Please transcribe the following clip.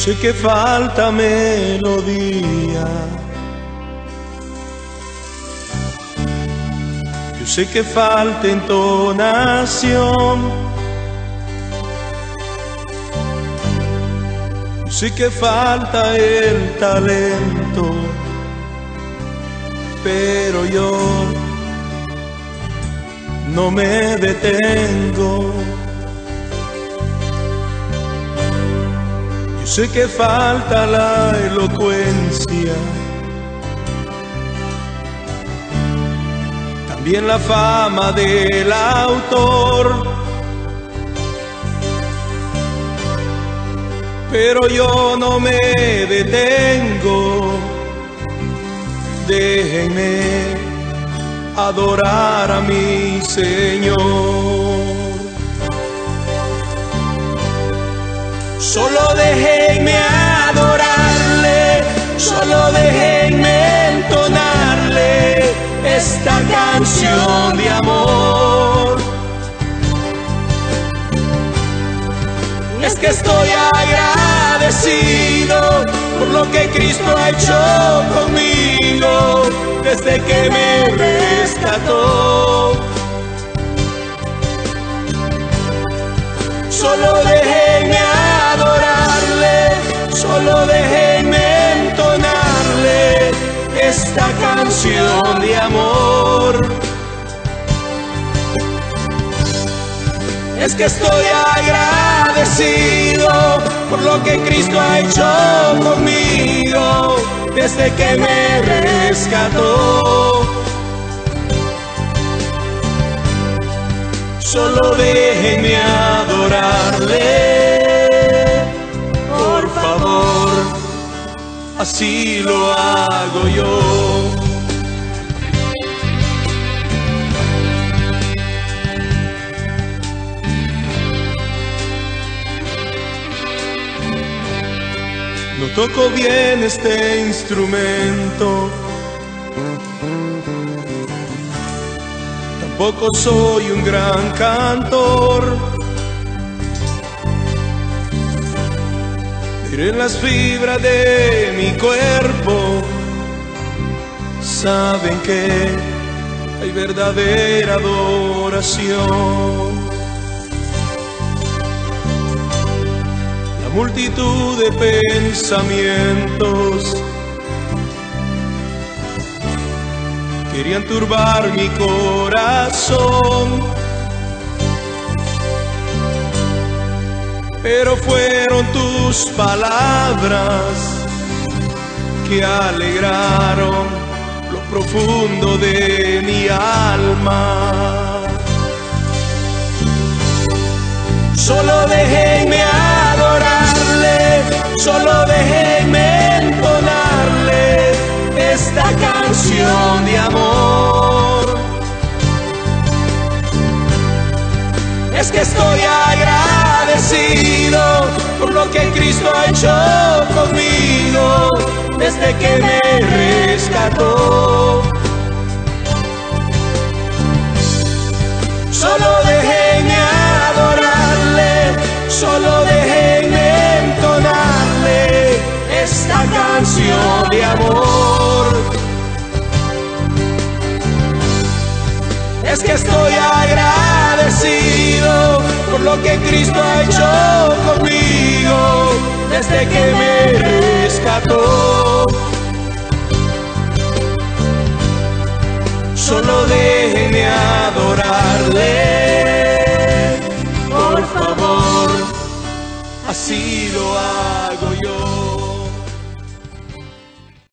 sé que falta melodía. Yo sé que falta entonación. Yo sé que falta el talento. Pero yo no me detengo. Sé que falta la elocuencia, también la fama del autor. Pero yo no me detengo, déjenme adorar a mi Señor. Solo déjenme que estoy agradecido por lo que Cristo ha hecho conmigo desde que me rescató. Solo déjenme solo déjenme entonarle esta canción de amor. Es que estoy agradecido por lo que Cristo ha hecho conmigo desde que me rescató. Solo déjenme adorarle. así lo hago yo. Toco bien este instrumento, tampoco soy un gran cantor. Miren las fibras de mi cuerpo, saben que hay verdadera adoración. Multitud de pensamientos querían turbar mi corazón pero fueron tus palabras que alegraron lo profundo de mi alma. Solo déjenme esta canción de amor. Es que estoy por lo que Cristo ha hecho conmigo desde que me rescató. Es que estoy agradecido por lo que Cristo ha hecho conmigo desde que me rescató. Solo déjenme adorarle, por favor, así lo hago yo.